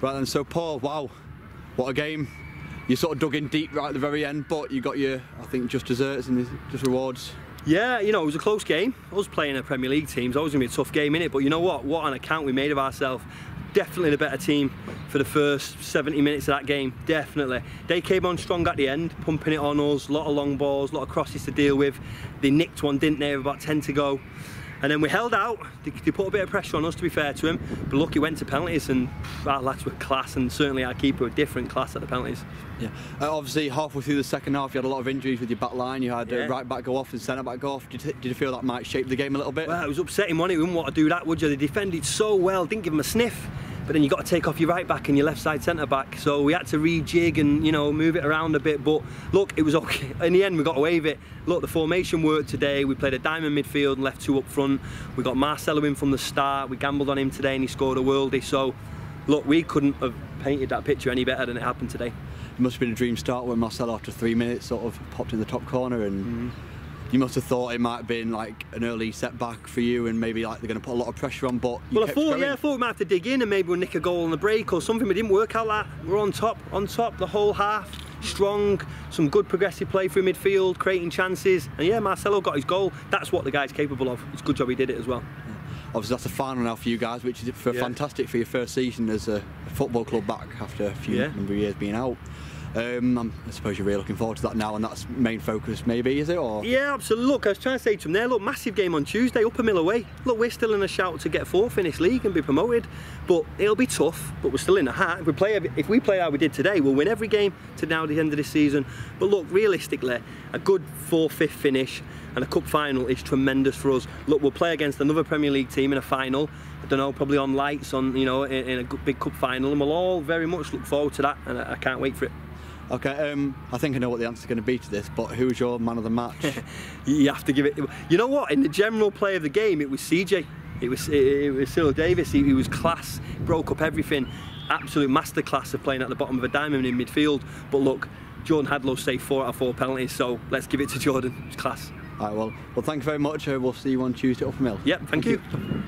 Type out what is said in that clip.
Right then, so Paul, wow, what a game. You sort of dug in deep right at the very end, but you got your, I think, just desserts and just rewards. Yeah, you know, it was a close game. Us playing a Premier League team, it's always going to be a tough game, in it. But you know what? What an account we made of ourselves. Definitely the better team for the first 70 minutes of that game. Definitely. They came on strong at the end, pumping it on us. A lot of long balls, a lot of crosses to deal with. They nicked one, didn't they? About 10 to go. And then we held out. They, they, put a bit of pressure on us, to be fair to him. But he went to penalties, and our lads were class, and certainly our keeper a different class at the penalties. Yeah. Uh, obviously, halfway through the second half, you had a lot of injuries with your back line. You had uh, yeah. uh, right back go off and centre back go off. Did, did, you feel that might shape the game a little bit? Well, it was upsetting, wasn't it? We didn't want to do that, would you? They defended so well, didn't give them a sniff but then you've got to take off your right back and your left side centre back. So we had to rejig and you know move it around a bit. But look, it was okay. In the end, we got away with it. Look, the formation worked today. We played a diamond midfield and left two up front. We got Marcelo in from the start. We gambled on him today and he scored a worldie. So look, we couldn't have painted that picture any better than it happened today. It must have been a dream start when Marcelo, after three minutes, sort of popped in the top corner and. Mm -hmm you must have thought it might have been like an early setback for you and maybe like they're going to put a lot of pressure on but well I thought going. yeah I thought we might have to dig in and maybe we'll nick a goal on the break or something but it didn't work out that we're on top on top the whole half strong some good progressive play through midfield creating chances and yeah Marcelo got his goal that's what the guy's capable of it's a good job he did it as well yeah. obviously that's a final now for you guys which is for yeah. fantastic for your first season as a football club back after a few yeah. number of years being out um, i suppose you're really looking forward to that now, and that's main focus, maybe, is it? Or yeah, absolutely. Look, I was trying to say to him there. Look, massive game on Tuesday, Upper Mill away. Look, we're still in a shout to get fourth in this league and be promoted, but it'll be tough. But we're still in the hat. If we play, if we play how we did today, we'll win every game to now the end of this season. But look, realistically, a good fourth, fifth finish and a cup final is tremendous for us. Look, we'll play against another Premier League team in a final. I don't know, probably on lights, on you know, in, in a big cup final, and we'll all very much look forward to that, and I, I can't wait for it. Okay, um, I think I know what the answer is going to be to this, but who's your man of the match? you have to give it. You know what? In the general play of the game, it was CJ. It was it, it was Cyril Davis. He, he, was class. Broke up everything. Absolute masterclass of playing at the bottom of a diamond in midfield. But look, Jordan Hadlow saved four out of four penalties, so let's give it to Jordan. It's class. All right, well, well, thank you very much. Uh, we'll see you on Tuesday at Upper Mill. Yep, thank, thank you. you.